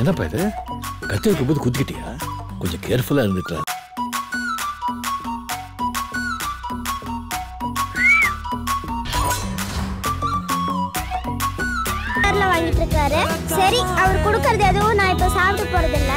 என்னப்பா இது? கத்தி வைக்கும் போது குத்திக்கிட்டியா? கொஞ்சம் கேர்ஃபுல்லா இருந்துக்கலாம். வாங்கிட்டு இருக்காரு. சரி அவர் கொடுக்கறது எதுவும் நான் இப்ப சாப்பிட்டு போறது இல்ல